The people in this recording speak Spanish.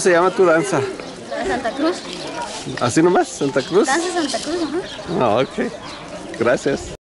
¿Cómo se llama tu danza? Santa Cruz. ¿Así nomás? ¿Santa Cruz? Danza Santa Cruz, ajá. Ah, ok. Gracias.